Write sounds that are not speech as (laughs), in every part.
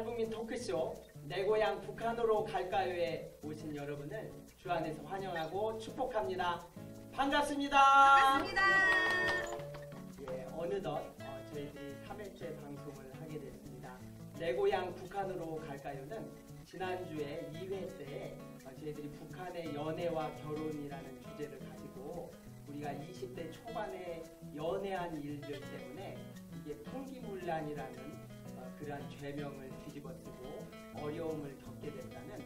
탈북민 토크쇼 내 고향 북한으로 갈까요에 오신 여러분을 주 안에서 환영하고 축복합니다. 반갑습니다. 반갑습니다. 예, 어느덧 어, 저희들이 3회째 방송을 하게 됐습니다. 내 고향 북한으로 갈까요는 지난주에 2회 때 어, 저희들이 북한의 연애와 결혼이라는 주제를 가지고 우리가 20대 초반에 연애한 일들 때문에 이게 풍기문란이라는 어, 그러한 죄명을 뒤집어쓰고 어려움을 겪게 됐다는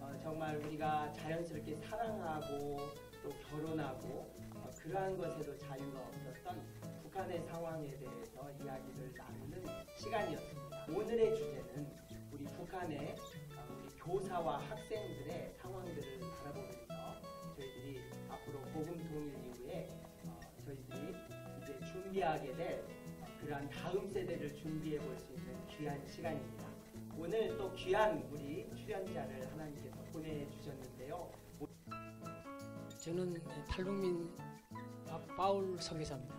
어, 정말 우리가 자연스럽게 사랑하고 또 결혼하고 어, 그러한 것에도 자유가 없었던 북한의 상황에 대해서 이야기를 나누는 시간이었습니다. 오늘의 주제는 우리 북한의 어, 우리 교사와 학생들의 상황들을 바라보면서 저희들이 앞으로 복음 통일 이후에 어, 저희들이 이제 준비하게 될 어, 그러한 다음 세대를 준비해 볼 수 있는 귀한 시간입니다. 오늘 또 귀한 우리 출연자를 하나님께서 보내주셨는데요. 저는 탈북민 바- 바울 선교사입니다.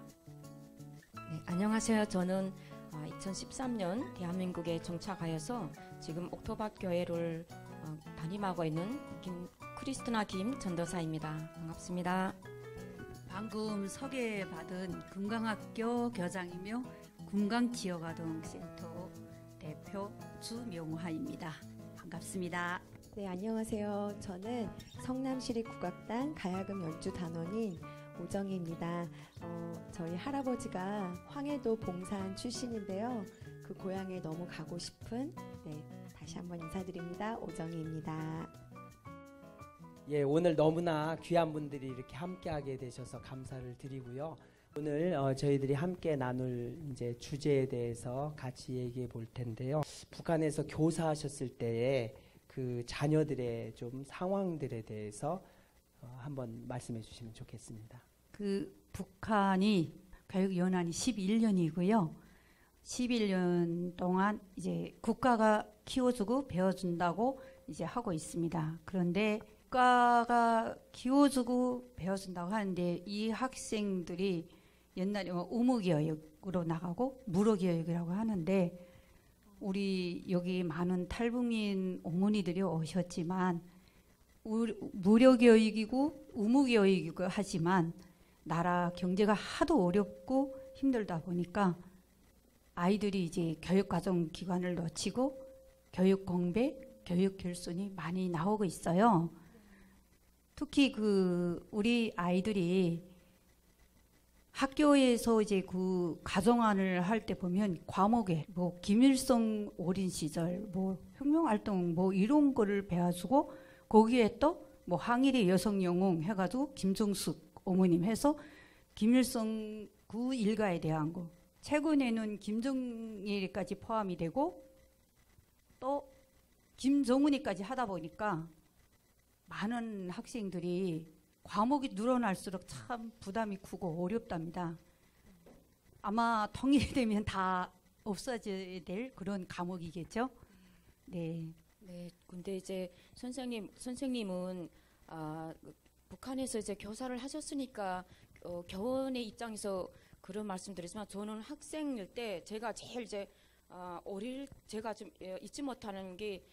네, 안녕하세요. 저는 2013년 대한민국에 정착하여서 지금 옥토박 교회를 어, 담임하고 있는 김, 크리스티나 김 전도사입니다. 반갑습니다. 방금 소개받은 금강학교 교장이며 금강지역아동센터 대표 주명화입니다. 반갑습니다. 네, 안녕하세요. 저는 성남시립 국악단 가야금 연주 단원인 오정희입니다. 어, 저희 할아버지가 황해도 봉산 출신인데요. 그 고향에 너무 가고 싶은 네, 다시 한번 인사드립니다. 오정희입니다. 예, 오늘 너무나 귀한 분들이 이렇게 함께하게 되셔서 감사를 드리고요. 오늘 어, 저희들이 함께 나눌 이제 주제에 대해서 같이 얘기해 볼 텐데요. 북한에서 교사하셨을 때의 그 자녀들의 좀 상황들에 대해서 어, 한번 말씀해 주시면 좋겠습니다. 그 북한이 교육 연한이 11년이고요. 11년 동안 이제 국가가 키워주고 배워준다고 이제 하고 있습니다. 그런데 국가가 키워주고 배워준다고 하는데 이 학생들이 옛날에 뭐 의무교육으로 나가고 무료교육이라고 하는데 우리 여기 많은 탈북민 어머니들이 오셨지만 우- 무료교육이고 의무교육이고 하지만 나라 경제가 하도 어렵고 힘들다 보니까 아이들이 이제 교육과정 기관을 놓치고 교육 공백, 교육 결손이 많이 나오고 있어요. 특히 그 우리 아이들이 학교에서 이제 그 가정안을 할 때 보면 과목에 뭐 김일성 어린 시절 뭐 혁명활동 뭐 이런 거를 배워주고 거기에 또 뭐 항일의 여성 영웅 해가지고 김정숙 어머님 해서 김일성 그 일가에 대한 거. 최근에는 김정일까지 포함이 되고 또 김정은이까지 하다 보니까 많은 학생들이 과목이 늘어날수록 참 부담이 크고 어렵답니다. 아마 통일이 (laughs) 되면 다 없어져야 될 그런 과목이겠죠. 네. 네, 근데 이제 선생님 선생님은 아, 그 북한에서 이제 교사를 하셨으니까 어, 교원의 입장에서 그런 말씀드리지만 저는 학생일 때 제가 제일 이제 아, 어릴 제가 좀 예, 잊지 못하는 게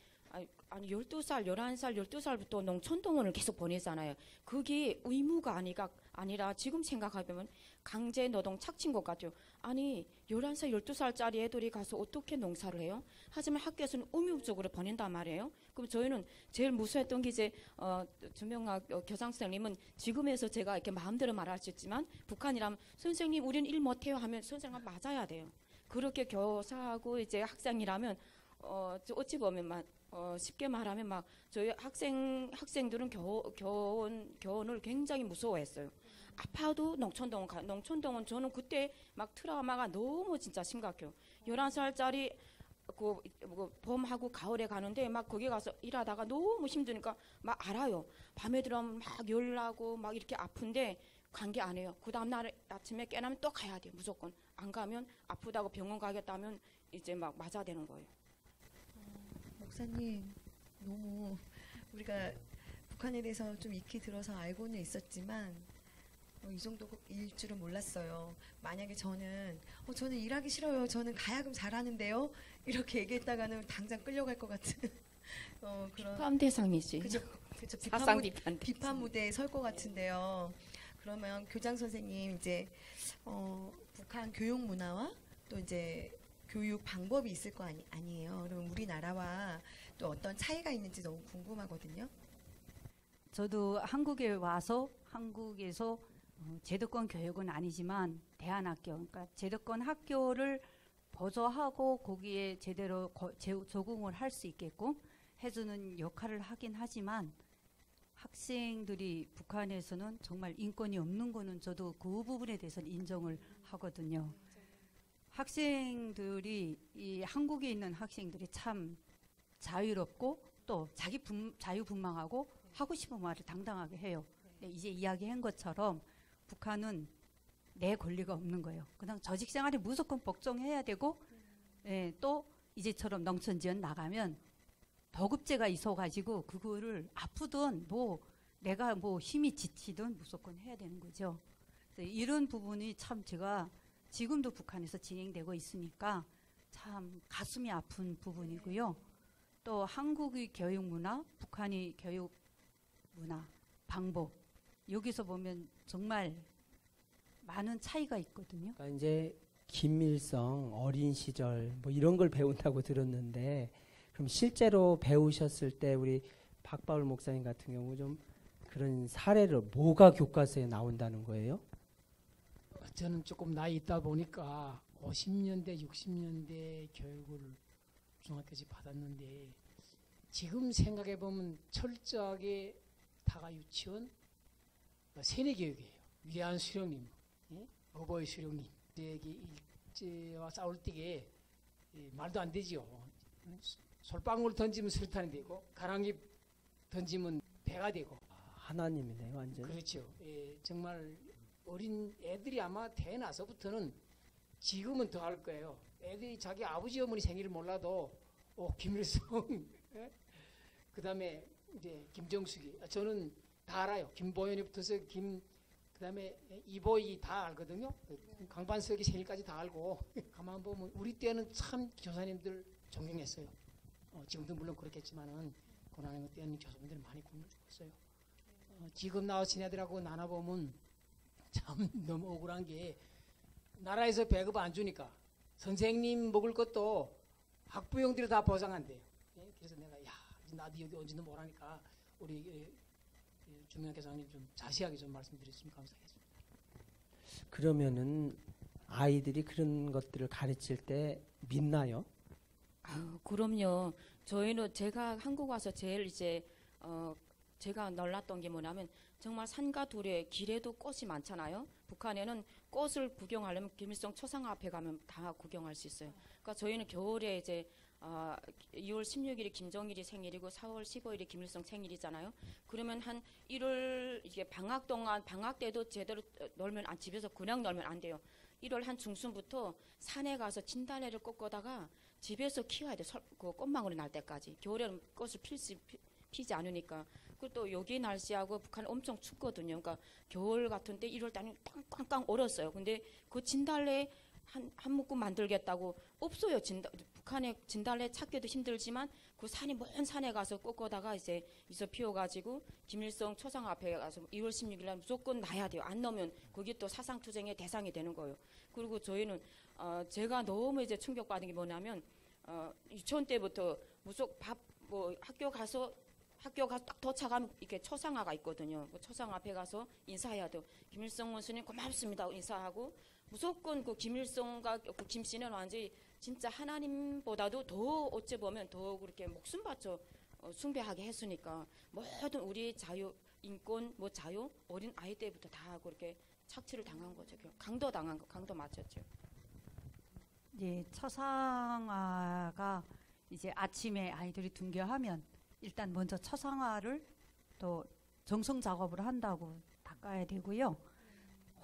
아니, 아니 12살, 11살, 12살부터 농촌동원을 계속 보내잖아요. 그게 의무가 아니가 아니라 지금 생각해보면 강제 노동 착취인 것 같아요. 아니 11살, 12살짜리 애들이 가서 어떻게 농사를 해요? 하지만 학교에서는 의무적으로 보낸단 말이에요. 그럼 저희는 제일 무서웠던 게 이제 어, 주명학 어, 교장 선생님은 지금에서 제가 이렇게 마음대로 말할 수 있지만 북한이라면 선생님 우리는 일 못해요 하면 선생님 맞아야 돼요. 그렇게 교사하고 이제 학생이라면 어, 저 어찌 보면 막 어, 쉽게 말하면 막 저희 학생 학생들은 교, 교원 교원을 굉장히 무서워했어요. 아파도 농촌동원 가 농촌동원 저는 그때 막 트라우마가 너무 진짜 심각해요. 11살짜리 그, 그 봄하고 가을에 가는데 막 거기 가서 일하다가 너무 힘드니까 막 알아요. 밤에 들어오면 막 열나고 막 이렇게 아픈데 관계 안 해요. 그 다음날 아침에 깨나면 또 가야 돼요. 무조건. 안 가면 아프다고 병원 가겠다면 이제 막 맞아야 되는 거예요. 목사님, 너무 우리가 북한에 대해서 좀 익히 들어서 알고는 있었지만 어, 이 정도일 줄은 몰랐어요. 만약에 저는 어, 저는 일하기 싫어요. 저는 가야금 잘하는데요. 이렇게 얘기했다가는 당장 끌려갈 것 같은 (laughs) 어, 그런 비판 대상이지. 그죠 그죠 비판 비판. 비판 무대에 설 것 같은데요. 그러면 교장 선생님 이제 어, 북한 교육 문화와 또 이제 교육 방법이 있을 거 아니, 아니에요. 그럼 우리나라와 또 어떤 차이가 있는지 너무 궁금하거든요. 저도 한국에 와서 한국에서 어, 제도권 교육은 아니지만 대안학교, 그러니까 제도권 학교를 보조하고 거기에 제대로 적응을 할 수 있게끔 해주는 역할을 하긴 하지만 학생들이 북한에서는 정말 인권이 없는 거는 저도 그 부분에 대해서는 인정을 하거든요. 학생들이 이 한국에 있는 학생들이 참 자유롭고 또 자기 분, 자유분방하고 하고 싶은 말을 당당하게 해요. 근데 이제 이야기한 것처럼 북한은 내 권리가 없는 거예요. 그냥 조직 생활에 무조건 복종해야 되고 예, 또 이제처럼 농촌 지원 나가면 버급제가 있어가지고 그거를 아프든 뭐 내가 뭐 힘이 지치든 무조건 해야 되는 거죠. 이런 부분이 참 제가 지금도 북한에서 진행되고 있으니까 참 가슴이 아픈 부분이고요. 또 한국의 교육 문화, 북한의 교육 문화, 방법 여기서 보면 정말 많은 차이가 있거든요. 그러니까 이제 김일성 어린 시절 뭐 이런 걸 배운다고 들었는데 그럼 실제로 배우셨을 때 우리 박바울 목사님 같은 경우 좀 그런 사례를 뭐가 교과서에 나온다는 거예요? 저는 조금 나이 있다 보니까 50년대, 60년대 교육을 중학교까지 받았는데 지금 생각해 보면 철저하게 다가 유치원 뭐 세뇌 교육이에요. 위안 수령님, 예? 어버이 수령님, 일제와 싸울 때에 예, 말도 안 되지요. 솔방울 던지면 술탄이 되고 가랑이 던지면 배가 되고 하나님이네 완전. 그렇죠. 예, 정말 어린 애들이 아마 태어나서부터는 지금은 더할 거예요. 애들이 자기 아버지 어머니 생일을 몰라도 어 김일성, (laughs) 예? 그다음에 이제 김정숙이 아, 저는 다 알아요. 김보현이부터서 김 그다음에 이보이 다 알거든요. 강반석이 생일까지 다 알고 (laughs) 가만 보면 우리 때는 참 교사님들 존경했어요. 어, 지금도 물론 그렇겠지만은 고난의 때는 교사님들 많이 공을 주었어요. 어, 지금 나와신 애들하고 나눠보면 참 너무 억울한 게 나라에서 배급 안 주니까 선생님 먹을 것도 학부형들이 다 보상한대요. 예? 그래서 내가 야 나도 여기 언제도 모르니까 우리 예, 예, 주명 교사님 좀 자세하게 좀 말씀드렸으면 감사하겠습니다. 그러면은 아이들이 그런 것들을 가르칠 때 믿나요? 아유, 그럼요. 저희는 제가 한국 와서 제일 이제 어 제가 놀랐던 게 뭐냐면 정말 산과 둘에 길에도 꽃이 많잖아요. 북한에는 꽃을 구경하려면 김일성 초상 앞에 가면 다 구경할 수 있어요. 그러니까 저희는 겨울에 이제 아 2월 16일이 김정일이 생일이고 4월 15일이 김일성 생일이잖아요. 그러면 한 1월 이게 방학 동안 방학 때도 제대로 어, 놀면 안 집에서 그냥 놀면 안 돼요. 1월 한 중순부터 산에 가서 진달래를 꺾어다가 집에서 키워야 돼. 설- 그 꽃망울이 날 때까지. 겨울에는 꽃을 피, 피지 않으니까. 그리고 또 여기 날씨하고 북한은 엄청 춥거든요. 그러니까 겨울 같은 때 1월 달에 꽝꽝꽝 얼었어요. 근데 그 진달래 한, 한 묶음 만들겠다고 없어요. 진달, 북한에 진달래 찾기도 힘들지만 그 산이 먼 산에 가서 꺾어다가 이제 이서 피워가지고 김일성 초상 앞에 가서 2월 16일 날 무조건 놔야 돼요. 안 넣으면 그게 또 사상투쟁의 대상이 되는 거예요. 그리고 저희는 어, 제가 너무 이제 충격받은 게 뭐냐면 어, 유치원 때부터 무속 밥뭐 학교 가서 학교 가서 딱 도착하면 이렇게 초상화가 있거든요. 그 초상 앞에 가서 인사해야 돼요. 김일성 원수님 고맙습니다 인사하고 무조건 그 김일성과 그 김씨는 완전히 진짜 하나님보다도 더 어찌 보면 더 그렇게 목숨 바쳐 어, 숭배하게 했으니까 모든 우리 자유 인권 뭐 자유 어린 아이 때부터 다 그렇게 착취를 당한 거죠. 강도 당한 거 강도 맞췄죠. 이제 처상화가 이제 아침에 아이들이 등교하면 일단 먼저 처상화를 또 정성 작업을 한다고 닦아야 되고요.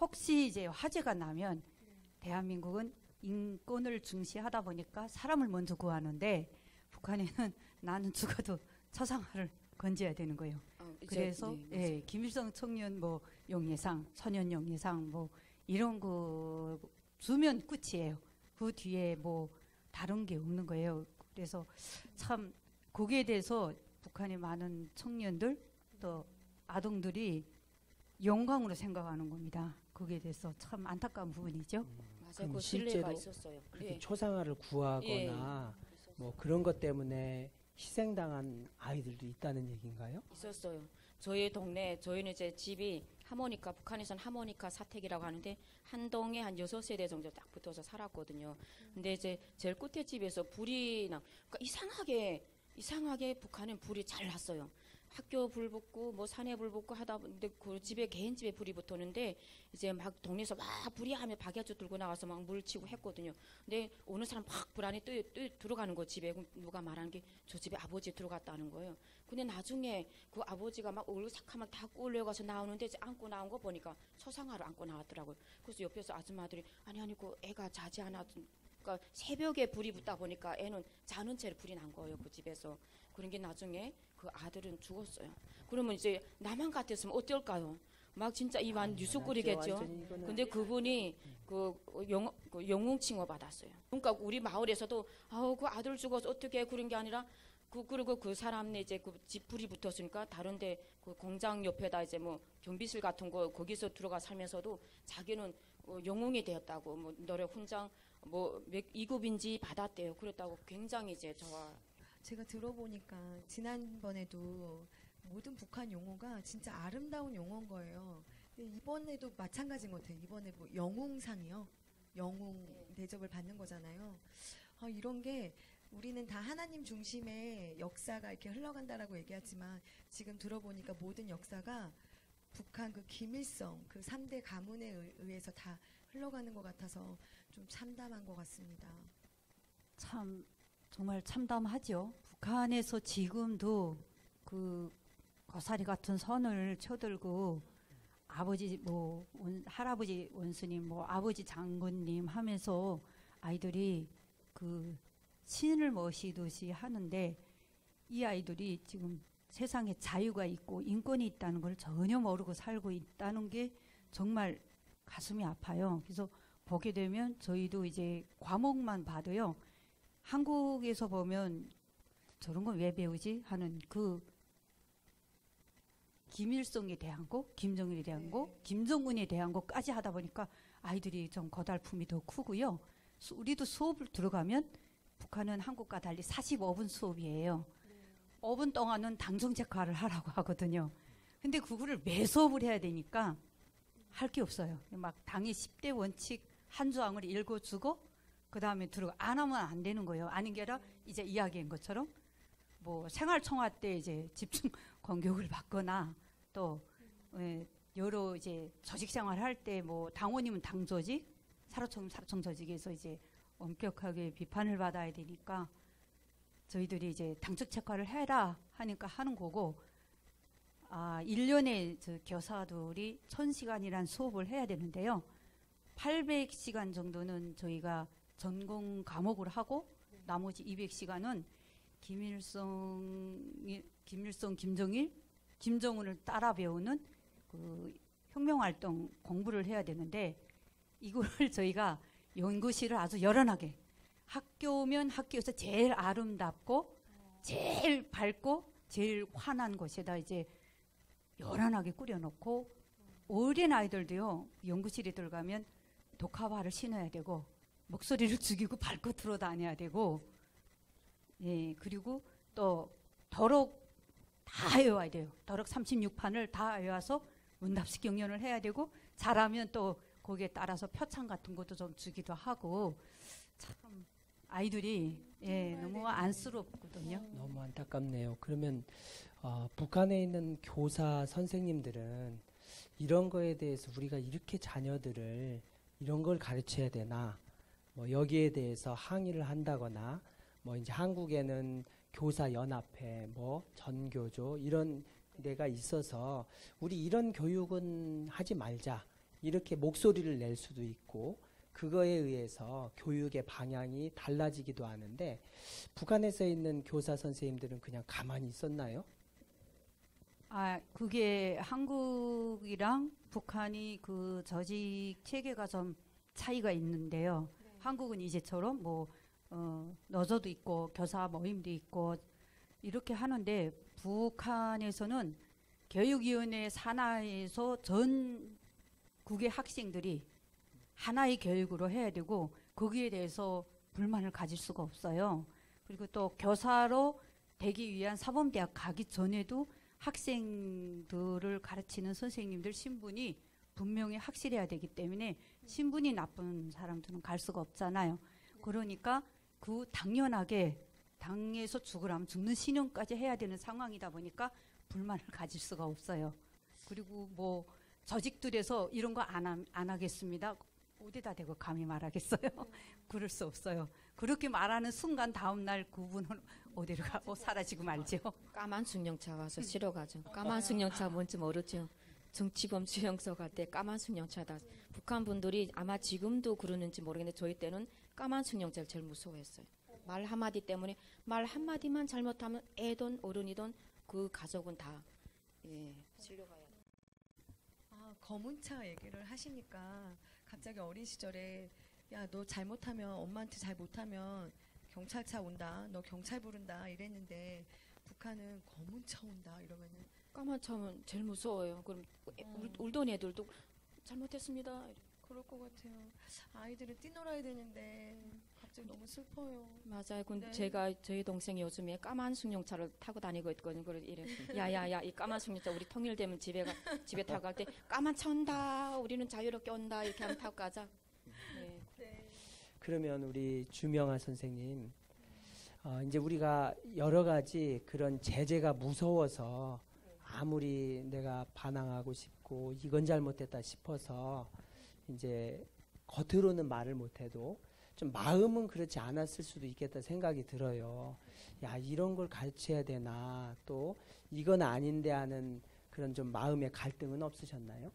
혹시 이제 화재가 나면 대한민국은 인권을 중시하다 보니까 사람을 먼저 구하는데 북한에는 (laughs) 나는 죽어도 처상화를 건져야 되는 거예요. 어, 이제, 그래서 네, 예. 김일성 청년 뭐 용예상, 소년 용예상 뭐 이런 거 주면 끝이에요. 그 뒤에 뭐 다른 게 없는 거예요. 그래서 참 거기에 대해서 북한의 많은 청년들 또 아동들이 영광으로 생각하는 겁니다. 거기에 대해서 참 안타까운 부분이죠. 맞아요. 그럼 그 실제로 있었어요. 그렇게 예, 초상화를 구하거나 있었어요. 뭐 그런 것 때문에 희생당한 아이들도 있다는 얘기인가요? 있었어요. 저희 동네 저희는 이제 집이 하모니카 북한에선 하모니카 사택이라고 하는데 한 동에 한 여섯 세대 정도 딱 붙어서 살았거든요. 근데 이제 제일 끝에 집에서 불이 나 그러니까 이상하게 이상하게 북한은 불이 잘 났어요. 학교 불 붙고 뭐 산에 불 붙고 하다 보는데 그 집에 개인 집에 불이 붙었는데 이제 막 동네에서 막 불이 하면 박야주 들고 나와서 막 물 치고 했거든요. 근데 어느 사람 막 불 안에 뜨, 뜨, 들어가는 거 집에 누가 말하는 게 저 집에 아버지 들어갔다는 거예요. 근데 나중에 그 아버지가 막 얼굴 삭하면 다 꼴려가서 나오는데 이제 안고 나온 거 보니까 초상화를 안고 나왔더라고요. 그래서 옆에서 아줌마들이 아니 아니 그 애가 자지 않아 그러니까 새벽에 불이 붙다 보니까 애는 자는 채로 불이 난 거예요 그 집에서 그런 게 나중에 그 아들은 죽었어요. 그러면 이제 나만 같았으면 어떨까요? 막 진짜 이만 뉴스 끓이겠죠. 근데 그분이 그 영, 그 영웅 칭호 받았어요. 그러니까 우리 마을에서도 아우 그 아들 죽어서 어떻게 그런 게 아니라 그 그리고 그 사람네 이제 그 집불이 붙었으니까 다른데 그 공장 옆에다 이제 뭐 경비실 같은 거 거기서 들어가 살면서도 자기는 어, 영웅이 되었다고 뭐 노래 훈장 뭐 2급인지 받았대요. 그랬다고 굉장히 이제 저와 제가 들어보니까 지난번에도 모든 북한 용어가 진짜 아름다운 용어인 거예요. 근데 이번에도 마찬가지인 것 같아요. 이번에 뭐 영웅상이요. 영웅 대접을 받는 거잖아요. 아, 이런 게 우리는 다 하나님 중심의 역사가 이렇게 흘러간다라고 얘기하지만 지금 들어보니까 모든 역사가 북한 그 김일성 그 3대 가문에 의- 의해서 다 흘러가는 것 같아서 좀 참담한 것 같습니다. 참 정말 참담하죠. 북한에서 지금도 그 거사리 같은 선을 쳐들고 아버지 뭐 원- 할아버지 원수님 뭐 아버지 장군님 하면서 아이들이 그 신을 모시듯이 하는데 이 아이들이 지금 세상에 자유가 있고 인권이 있다는 걸 전혀 모르고 살고 있다는 게 정말 가슴이 아파요. 그래서 보게 되면 저희도 이제 과목만 봐도요. 한국에서 보면 저런 건 왜 배우지 하는 그 김일성에 대한 거, 김정일에 대한 거, 김정은에 대한 거까지 하다 보니까 아이들이 좀 거달품이 더 크고요. 수- 우리도 수업을 들어가면 북한은 한국과 달리 45분 수업이에요. 5분 동안은 당정 체크를 하라고 하거든요. 근데 그거를 매 수업을 해야 되니까 할 게 없어요. 막 당의 10대 원칙 한 조항을 읽어주고 그 다음에 들어가 안 하면 안 되는 거예요. 아닌 게 아니라 이제 이야기한 것처럼 뭐 생활청화 때 이제 집중 (laughs) 공격을 받거나 또 예, 여러 이제 조직 생활 할 때 뭐 당원이면 당 조직, 사로청 사로청 조직에서 이제 엄격하게 비판을 받아야 되니까 저희들이 이제 당적 체크를 해라 하니까 하는 거고 아, 1년에 저 교사들이 1000시간이란 수업을 해야 되는데요. 800시간 정도는 저희가 전공 과목을 하고 나머지 200시간은 김일성 김일성 김정일 김정은을 따라 배우는 그 혁명 활동 공부를 해야 되는데 이거를 (laughs) 저희가 연구실을 아주 열연하게 학교면 학교에서 제일 아름답고 제일 밝고 제일 환한 곳에다 이제 열연하게 꾸려놓고 어린 아이들도요 연구실에 들어가면 독화화를 신어야 되고 목소리를 (laughs) 죽이고 밟고 들어다녀야 되고 예 그리고 또 더럭 다 외워야 돼요 더럭 36판을 다 외워서 문답식 경연을 해야 되고 잘하면 또 거기에 따라서 표창 같은 것도 좀 주기도 하고 참 아이들이 예 너무 안쓰럽거든요. 너무 안타깝네요. 그러면 어, 북한에 있는 교사 선생님들은 이런 거에 대해서 우리가 이렇게 자녀들을 이런 걸 가르쳐야 되나 뭐 여기에 대해서 항의를 한다거나 뭐 이제 한국에는 교사 연합회 뭐 전교조 이런 데가 있어서 우리 이런 교육은 하지 말자 이렇게 목소리를 낼 수도 있고 그거에 의해서 교육의 방향이 달라지기도 하는데 북한에서 있는 교사 선생님들은 그냥 가만히 있었나요? 아, 그게 한국이랑 북한이 그 조직 체계가 좀 차이가 있는데요. 한국은 이제처럼 뭐 어, 너저도 있고 교사 모임도 있고 이렇게 하는데 북한에서는 교육위원회 산하에서 전국의 학생들이 하나의 교육으로 해야 되고 거기에 대해서 불만을 가질 수가 없어요. 그리고 또 교사로 되기 위한 사범대학 가기 전에도 학생들을 가르치는 선생님들 신분이 분명히 확실해야 되기 때문에 신분이 나쁜 사람들은 갈 수가 없잖아요. 그러니까 그 당연하게 당에서 죽으라면 죽는 신용까지 해야 되는 상황이다 보니까 불만을 가질 수가 없어요. 그리고 뭐 조직들에서 이런 거 안 안 하겠습니다. 어디다 대고 감히 말하겠어요? (laughs) 그럴 수 없어요. 그렇게 말하는 순간 다음 날 그분은 (laughs) 어디로 가고 사라지고 말죠. 까만 승용차 와서 실어 가죠. 까만 승용차 뭔지 모르죠. 정치범 수용소 갈 때 까만 승용차다. 북한 분들이 아마 지금도 그러는지 모르겠는데 저희 때는 까만 승용차를 제일 무서워했어요. 말 한마디 때문에 말 한마디만 잘못하면 애든 어른이든 그 가족은 다 예, 실려가야 돼. 아, 검은 차 얘기를 하시니까 갑자기 어린 시절에 야, 너 잘못하면 엄마한테 잘 못하면 경찰차 온다. 너 경찰 부른다. 이랬는데 북한은 검은 차 온다. 이러면은 까만 차면 제일 무서워요. 그럼 애- 울, 울던 애들도 잘못했습니다. 그럴 것 같아요. 아이들은 뛰놀아야 되는데 갑자기 너무 슬퍼요. 맞아요. 근데 네. 제가 저희 동생이 요즘에 까만 승용차를 타고 다니고 있거든요. 그래 이래 (laughs) 야야야 이 까만 승용차 우리 통일되면 집에 가 집에 (laughs) 타고 갈 때 까만 차 온다. 우리는 자유롭게 온다. 이렇게 하면 타고 가자. 네. 그러면 우리 주명아 선생님, 어, 이제 우리가 여러 가지 그런 제재가 무서워서 아무리 내가 반항하고 싶고 이건 잘못됐다 싶어서 이제 겉으로는 말을 못해도 좀 마음은 그렇지 않았을 수도 있겠다 생각이 들어요. 야 이런 걸 가르쳐야 되나 또 이건 아닌데 하는 그런 좀 마음의 갈등은 없으셨나요?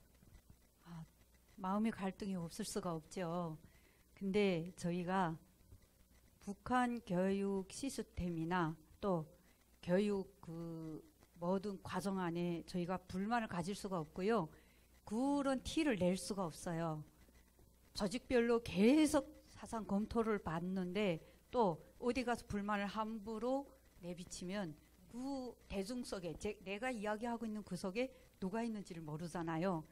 마음의 갈등이 없을 수가 없죠. 근데 저희가 북한 교육 시스템이나 또 교육 그 모든 과정 안에 저희가 불만을 가질 수가 없고요. 그런 티를 낼 수가 없어요. 조직별로 계속 사상 검토를 받는데 또 어디 가서 불만을 함부로 내비치면 그 대중 속에 제, 내가 이야기하고 있는 그 속에 누가 있는지를 모르잖아요.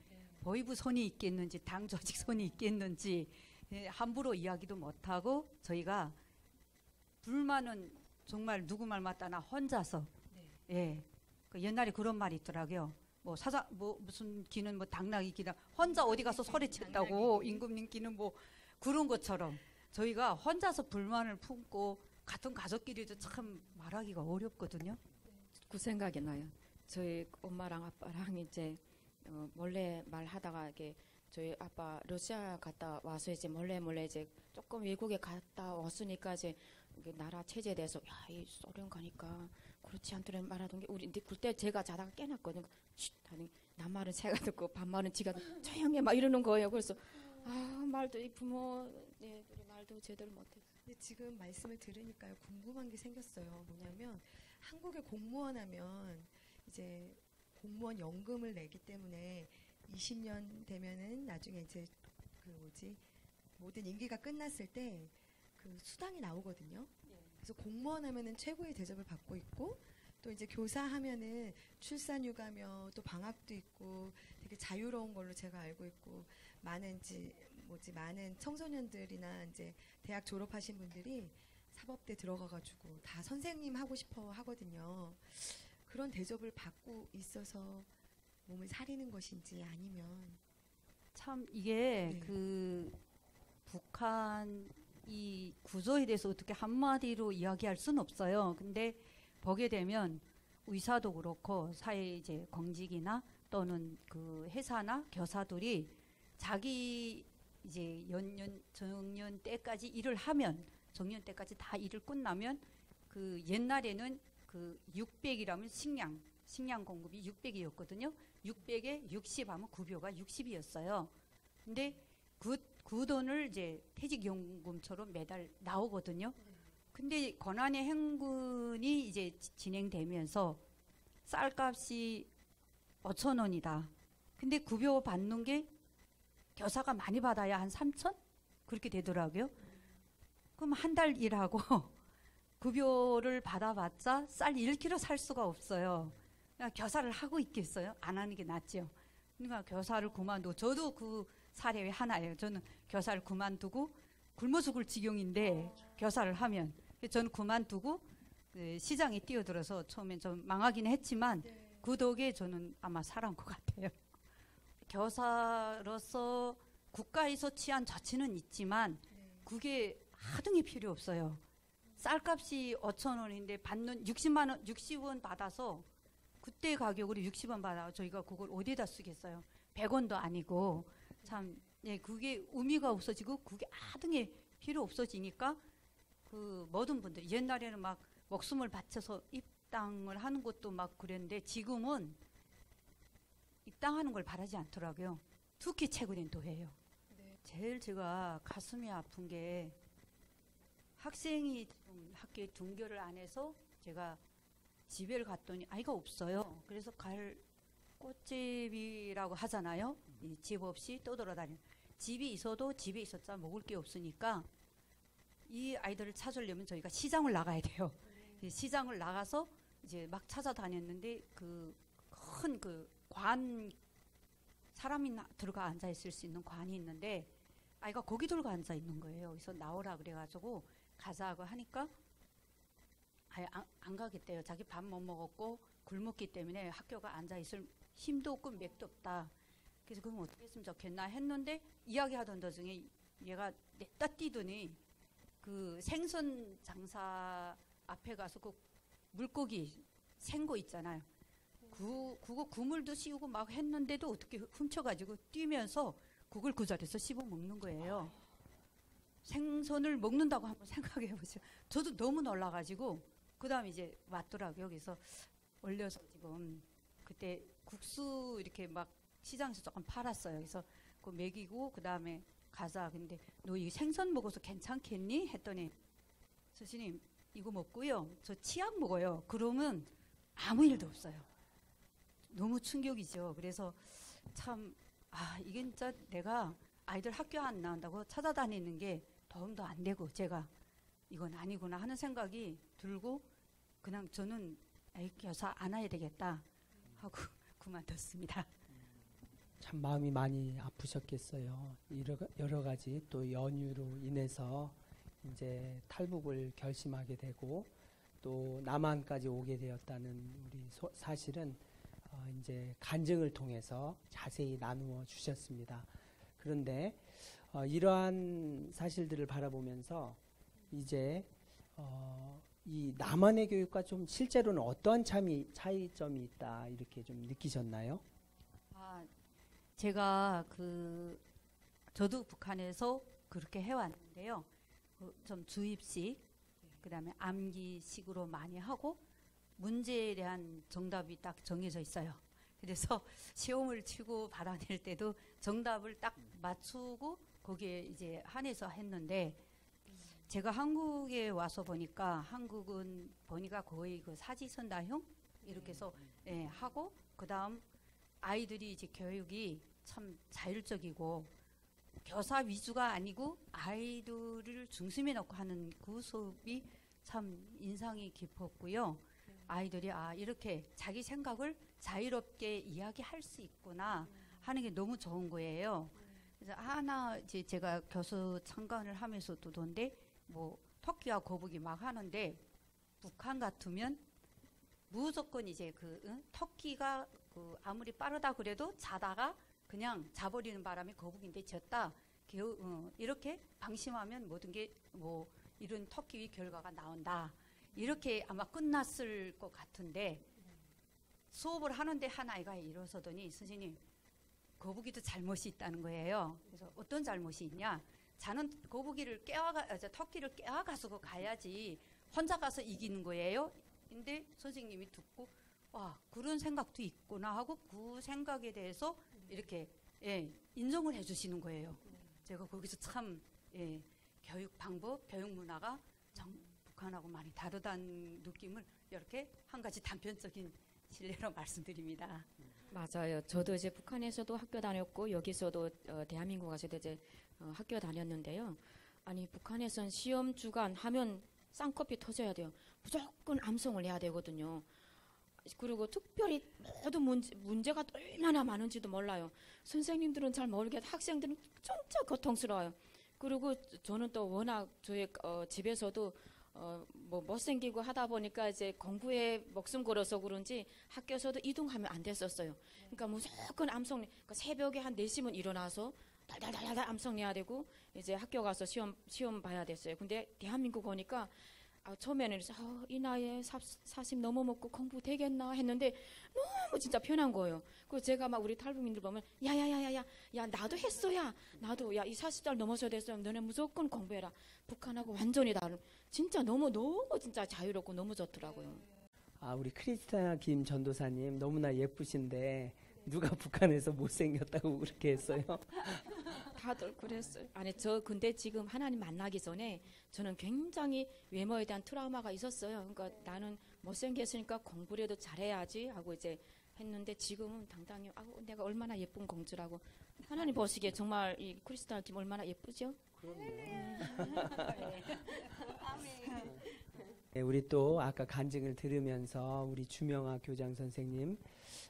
보이부 손이 있겠는지 당 조직 손이 있겠는지 예, 함부로 이야기도 못하고 저희가 불만은 정말 누구 말 맞다나 혼자서 예. 그 옛날에 그런 말이 있더라고요. 뭐 사자 뭐 무슨 기는 뭐 당나귀 기다 혼자 어디 가서 소리쳤다고 임금님 기는 뭐 그런 것처럼 저희가 혼자서 불만을 품고 같은 가족끼리도 참 말하기가 어렵거든요. 그 생각이 나요. 저희 엄마랑 아빠랑 이제 어, 몰래 말하다가 이게 저희 아빠 러시아 갔다 와서 이제 몰래 몰래 이제 조금 외국에 갔다 왔으니까 이제 나라 체제에 대해서 야 이 소련 가니까 그렇지 않더라 말하던 게 우리 그때 제가 자다가 깨났거든요. 쉿 하니 남말은 새가 듣고 반말은 지가 조용해 막 이러는 거예요. 그래서 아 말도 이 부모 네 우리 말도 제대로 못해. 근데 지금 말씀을 들으니까요 궁금한 게 생겼어요. 뭐냐면 한국에 공무원 하면 이제 공무원 연금을 내기 때문에 20년 되면은 나중에 이제 그 뭐지 모든 임기가 끝났을 때 그 수당이 나오거든요. 그래서 공무원 하면은 최고의 대접을 받고 있고 또 이제 교사 하면은 출산휴가며 또 방학도 있고 되게 자유로운 걸로 제가 알고 있고 많은 지 뭐지 많은 청소년들이나 이제 대학 졸업하신 분들이 사법대 들어가가지고 다 선생님 하고 싶어 하거든요. 그런 대접을 받고 있어서 몸을 사리는 것인지 아니면 참 이게 네. 그 북한 이 구조에 대해서 어떻게 한마디로 이야기할 수는 없어요. 근데 보게 되면 의사도 그렇고 사회 이제 공직이나 또는 그 회사나 교사들이 자기 이제 연년 정년 때까지 일을 하면 정년 때까지 다 일을 끝나면 그 옛날에는 그 600이라면 식량 식량 공급이 600이었거든요. 600에 60 하면 급여가 60이었어요. 근데 그, 그 돈을 이제 퇴직연금처럼 매달 나오거든요. 근데 권한의 행군이 이제 지- 진행되면서 쌀값이 5천 원이다. 근데 급여 받는 게 교사가 많이 받아야 한 3천 그렇게 되더라고요. 그럼 한 달 일하고 (laughs) 급여를 받아봤자 쌀 1kg 살 수가 없어요. 교사를 하고 있겠어요? 안 하는 게 낫죠. 그러니까 교사를 그만두고 저도 그 사례 하나예요. 저는 교사를 그만두고 굶어 죽을 지경인데 교사를 하면 저는 그만두고 그 시장에 뛰어들어서 처음엔 좀 망하긴 했지만 그 덕에 저는 아마 살아온 것 같아요. 교사로서 국가에서 취한 조치는 있지만 그게 하등이 필요 없어요. 쌀값이 5천 원인데 받는 60만 원, 60원 받아서 그때 가격으로 60원 받아 저희가 그걸 어디다 쓰겠어요? 100원도 아니고 참 예, 그게 의미가 없어지고 그게 하등에 필요 없어지니까 그 모든 분들 옛날에는 막 목숨을 바쳐서 입당을 하는 것도 막 그랬는데 지금은 입당하는 걸 바라지 않더라고요. 특히 최근엔 또 해요. 제일 제가 가슴이 아픈 게 학생이 학교에 등교를 안 해서 제가 집에를 갔더니 아이가 없어요. 그래서 갈 꽃집이라고 하잖아요. 이집 없이 떠돌아다니는. 집이 있어도 집에 있었자 먹을 게 없으니까 이 아이들을 찾으려면 저희가 시장을 나가야 돼요. 이 시장을 나가서 이제 막 찾아다녔는데 그 큰 그 관 사람이 나- 들어가 앉아 있을 수 있는 관이 있는데 아이가 거기 들어가 앉아 있는 거예요. 그래서 나오라 그래가지고 가자고 하니까 아예 안, 안 가겠대요. 자기 밥 못 먹었고 굶었기 때문에 학교가 앉아 있을 힘도 없고 맥도 없다. 그래서 그럼 어떻게 했으면 좋겠나 했는데 이야기하던 도중에 얘가 냈다 뛰더니 그 생선 장사 앞에 가서 그 물고기 생거 있잖아요. 그 그거 그물도 씌우고 막 했는데도 어떻게 훔쳐가지고 뛰면서 그걸 그 자리에서 씹어 먹는 거예요. 생선을 먹는다고 한번 (laughs) 생각해 보세요. 저도 너무 놀라가지고 그 다음 이제 왔더라고요. 그래서 올려서 지금 그때 국수 이렇게 막 시장에서 조금 팔았어요. 그래서 그 먹이고 그 다음에 가자. 근데 너 이 생선 먹어서 괜찮겠니? 했더니 스님 이거 먹고요. 저 치약 먹어요. 그러면 아무 일도 없어요. 너무 충격이죠. 그래서 참 아 이게 진짜 내가 아이들 학교 안 나온다고 찾아다니는 게 도움도 안 되고 제가 이건 아니구나 하는 생각이 들고 그냥 저는 아이 교사 안 해야 되겠다 하고 (laughs) 그만뒀습니다. 참 마음이 많이 아프셨겠어요. 여러 가지 또 연유로 인해서 이제 탈북을 결심하게 되고 또 남한까지 오게 되었다는 우리 소- 사실은 어, 이제 간증을 통해서 자세히 나누어 주셨습니다. 그런데 어, 이러한 사실들을 바라보면서 이제 어, 이 남한의 교육과 좀 실제로는 어떠한 차이, 차이점이 있다 이렇게 좀 느끼셨나요? 아, 제가 그 저도 북한에서 그렇게 해왔는데요. 그 좀 주입식, 그다음에 암기식으로 많이 하고 문제에 대한 정답이 딱 정해져 있어요. 그래서 (laughs) 시험을 치고 받아낼 때도 정답을 딱 맞추고 거기에 이제 한해서 했는데 제가 한국에 와서 보니까 한국은 보니까 거의 그 사지선 다형? 이렇게 해서 예, 하고 그다음 아이들이 이제 교육이 참 자율적이고 교사 위주가 아니고 아이들을 중심에 놓고 하는 그 수업이 참 인상이 깊었고요. 아이들이 아 이렇게 자기 생각을 자유롭게 이야기할 수 있구나 하는 게 너무 좋은 거예요. 그래서 하나 이제 제가 교수 참관을 하면서 두던데 뭐 터키와 거북이 막 하는데 북한 같으면 무조건 이제 그 응? 터키가 그 아무리 빠르다 그래도 자다가 그냥 자버리는 바람에 거북인데 졌다. 겨우 어, 이렇게 방심하면 모든 게 뭐 이런 터키 결과가 나온다. 이렇게 아마 끝났을 것 같은데 수업을 하는데 한 아이가 일어서더니 선생님 거북이도 잘못이 있다는 거예요. 그래서 어떤 잘못이 있냐? 자는 거북이를 깨워가 아, 저 터키를 깨워가지고 가야지 혼자 가서 이기는 거예요. 근데 선생님이 듣고 와 그런 생각도 있구나 하고 그 생각에 대해서 이렇게 예, 인정을 해주시는 거예요. 제가 거기서 참 예, 교육 방법, 교육 문화가 정, 북한하고 많이 다르다는 느낌을 이렇게 한 가지 단편적인 실례로 (laughs) 말씀드립니다. 맞아요. 저도 이제 북한에서도 학교 다녔고 여기서도 어, 대한민국 와서도 이제 어, 학교 다녔는데요. 아니 북한에선 시험 주간 하면 쌍꺼풀 터져야 돼요. 무조건 암송을 해야 되거든요. 그리고 특별히 모든 문제, 문제가 얼마나 많은지도 몰라요. 선생님들은 잘 모르겠고 학생들은 진짜 고통스러워요. 그리고 저는 또 워낙 저희 어, 집에서도 어, 뭐 못생기고 하다 보니까 이제 공부에 목숨 걸어서 그런지 학교에서도 이동하면 안 됐었어요. 그러니까 무조건 암송, 그러니까 새벽에 한 4시면 일어나서 달달달달 암송해야 되고 이제 학교 가서 시험 시험 봐야 됐어요. 근데 대한민국 오니까 아, 처음에는 아, 이 나이에 40 넘어 먹고 공부 되겠나 했는데 너무 진짜 편한 거예요. 그래서 제가 막 우리 탈북민들 보면 야야야야야 야 나도 했어야 나도 야 이 40살 넘어서 됐으면 너네 무조건 공부해라. 북한하고 완전히 다른 진짜 너무 너무 진짜 자유롭고 너무 좋더라고요. 아 우리 크리스티나 김 전도사님 너무나 예쁘신데 누가 북한에서 못생겼다고 그렇게 했어요? (laughs) 다들 그랬어요. 아니 저 근데 지금 하나님 만나기 전에 저는 굉장히 외모에 대한 트라우마가 있었어요. 그러니까 나는 못생겼으니까 공부라도 잘해야지 하고 이제 했는데 지금은 당당히 아 내가 얼마나 예쁜 공주라고 하나님 보시기에 정말 이 크리스탈 김 얼마나 예쁘죠? (laughs) 네, (laughs) 우리 또 아까 간증을 들으면서 우리 주명아 교장 선생님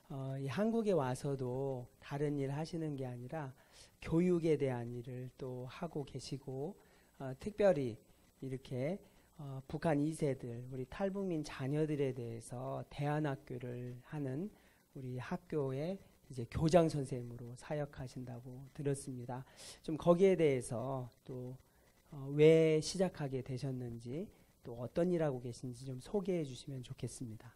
어, 이 한국에 와서도 다른 일 하시는 게 아니라 교육에 대한 일을 또 하고 계시고 어, 특별히 이렇게 어, 북한 2세들 우리 탈북민 자녀들에 대해서 대안학교를 하는 우리 학교의 이제 교장 선생님으로 사역하신다고 들었습니다. 좀 거기에 대해서 또 어, 왜 시작하게 되셨는지 또 어떤 일 하고 계신지 좀 소개해 주시면 좋겠습니다.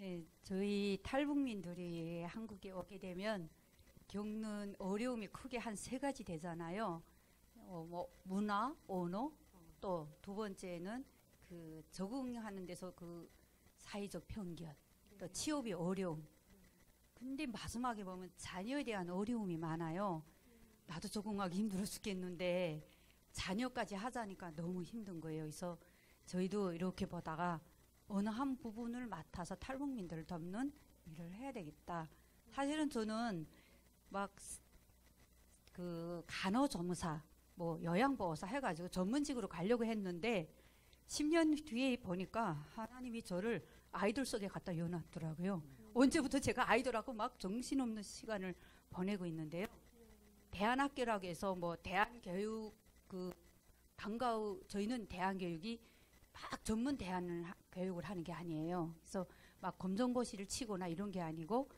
예, 저희 탈북민들이 한국에 오게 되면 겪는 어려움이 크게 한 세 가지 되잖아요. 어, 뭐 문화, 언어, 또 두 번째는 그 적응하는 데서 그 사회적 편견, 또 취업의 어려움. 근데 마지막에 보면 자녀에 대한 어려움이 많아요. 나도 적응하기 힘들어 죽겠는데 자녀까지 하자니까 너무 힘든 거예요. 그래서 저희도 이렇게 보다가 어느 한 부분을 맡아서 탈북민들을 돕는 일을 해야 되겠다. 사실은 저는 막 그 간호조무사, 뭐 요양보호사 해가지고 전문직으로 가려고 했는데 10년 뒤에 보니까 하나님이 저를 아이돌 속에 갖다 여놨더라고요. 언제부터 제가 아이돌하고 막 정신없는 시간을 보내고 있는데요. 대안학교라고 해서 뭐 대안교육 그 방과후 저희는 대안 교육이 막 전문 대안을 하- 교육을 하는 게 아니에요. 그래서 막 검정고시를 치거나 이런 게 아니고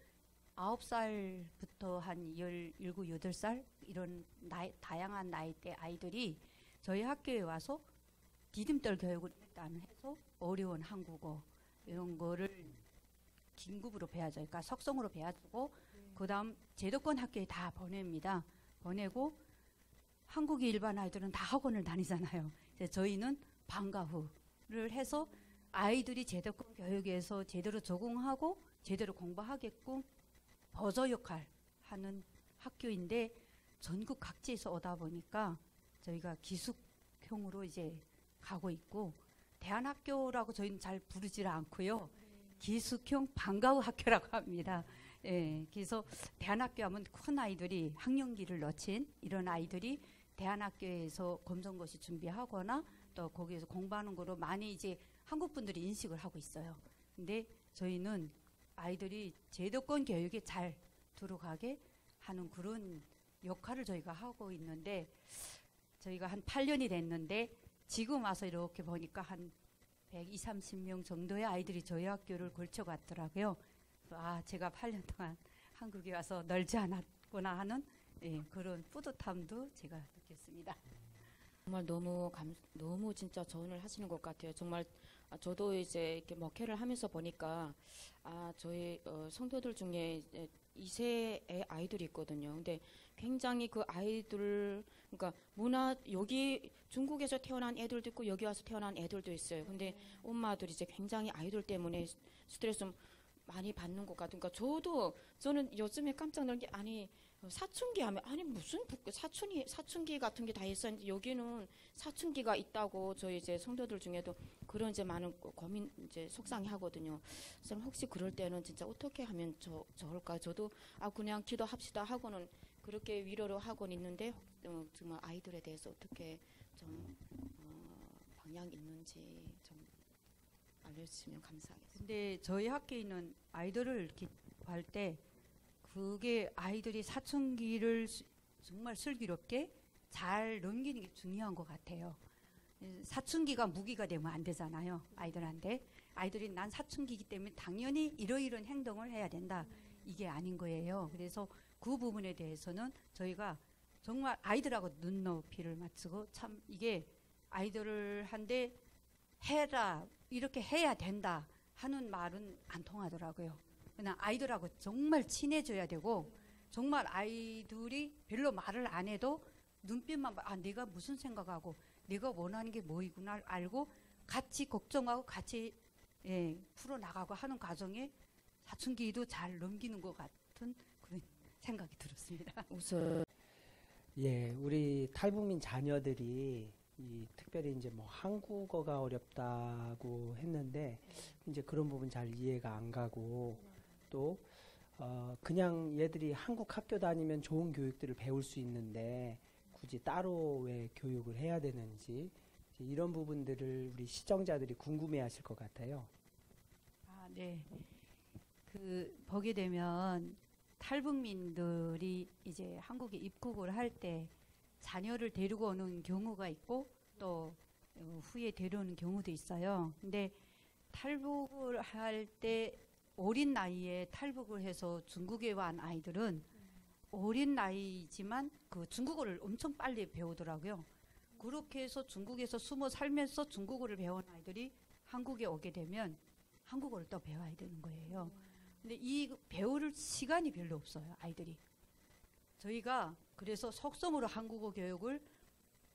아홉 살부터 한 열 일곱 여덟 살 이런 나이, 다양한 나이대 아이들이 저희 학교에 와서 디딤돌 교육을 일단 해서 어려운 한국어 이런 거를 긴급으로 배워줘요. 그러니까 석성으로 배워주고 그다음 제도권 학교에 다 보냅니다. 보내고 한국의 일반 아이들은 다 학원을 다니잖아요. 저희는 방과 후를 해서 아이들이 제도권 교육에서 제대로 적응하고 제대로 공부하게끔 버저 역할 하는 학교인데 전국 각지에서 오다 보니까 저희가 기숙형으로 이제 가고 있고 대안학교라고 저희는 잘 부르질 않고요. 기숙형 방과후 학교라고 합니다. 예, 그래서 대안학교 하면 큰 아이들이 학령기를 거친 이런 아이들이 대안학교에서 검정고시 준비하거나 또 거기에서 공부하는 거로 많이 이제 한국 분들이 인식을 하고 있어요. 근데 저희는 아이들이 제도권 교육에 잘 들어가게 하는 그런 역할을 저희가 하고 있는데 저희가 한 8년이 됐는데 지금 와서 이렇게 보니까 한 120, 30명 정도의 아이들이 저희 학교를 걸쳐 갔더라고요. 아, 제가 8년 동안 한국에 와서 널지 않았구나 하는 예, 그런 뿌듯함도 제가 느꼈습니다. 정말 너무 감 너무 진짜 조언을 하시는 것 같아요. 정말 아, 저도 이제 이렇게 목회를 하면서 보니까 아 저희 어, 성도들 중에 이제 2세의 아이들이 있거든요. 근데 굉장히 그 아이들 그러니까 문화 여기 중국에서 태어난 애들도 있고 여기 와서 태어난 애들도 있어요. 근데 엄마들이 이제 굉장히 아이들 때문에 스트레스 좀 많이 받는 것 같으니까 저도 저는 요즘에 깜짝 놀란 게 아니 사춘기 하면 아니 무슨 북- 사춘기 사춘기 같은 게 다 있었는데 여기는 사춘기가 있다고 저희 이제 성도들 중에도 그런 이제 많은 고- 고민 이제 속상해 하거든요. 선생님 혹시 그럴 때는 진짜 어떻게 하면 저 좋을까? 저도 아 그냥 기도합시다 하고는 그렇게 위로를 하고는 있는데 어, 정말 아이들에 대해서 어떻게 좀 어, 방향 있는지 좀 알려주시면 감사하겠습니다. 근데 저희 학교에 있는 아이들을 기도할 때 그게 아이들이 사춘기를 수- 정말 슬기롭게 잘 넘기는 게 중요한 것 같아요. 음, 사춘기가 무기가 되면 안 되잖아요. 아이들한테. 아이들이 난 사춘기이기 때문에 당연히 이러이러한 행동을 해야 된다. 이게 아닌 거예요. 그래서 그 부분에 대해서는 저희가 정말 아이들하고 눈높이를 맞추고 참 이게 아이들을 한데 해라 이렇게 해야 된다 하는 말은 안 통하더라고요. 그냥 아이들하고 정말 친해져야 되고 정말 아이들이 별로 말을 안 해도 눈빛만 봐. 아 내가 무슨 생각하고 내가 원하는 게 뭐이구나 알고 같이 걱정하고 같이 예, 풀어 나가고 하는 과정에 사춘기도 잘 넘기는 것 같은 그런 생각이 들었습니다. (laughs) 우선 예, 우리 탈북민 자녀들이 이 특별히 이제 뭐 한국어가 어렵다고 했는데 이제 그런 부분 잘 이해가 안 가고 또 어, 그냥 얘들이 한국 학교 다니면 좋은 교육들을 배울 수 있는데 굳이 따로 왜 교육을 해야 되는지 이런 부분들을 우리 시청자들이 궁금해 하실 것 같아요. 아, 네. 그 보게 되면 탈북민들이 이제 한국에 입국을 할 때 자녀를 데리고 오는 경우가 있고 또 어, 후에 데려오는 경우도 있어요. 근데 탈북을 할 때 어린 나이에 탈북을 해서 중국에 온 아이들은 어린 나이지만 그 중국어를 엄청 빨리 배우더라고요. 그렇게 해서 중국에서 숨어 살면서 중국어를 배운 아이들이 한국에 오게 되면 한국어를 또 배워야 되는 거예요. 근데 이 배울 시간이 별로 없어요, 아이들이. 저희가 그래서 속성으로 한국어 교육을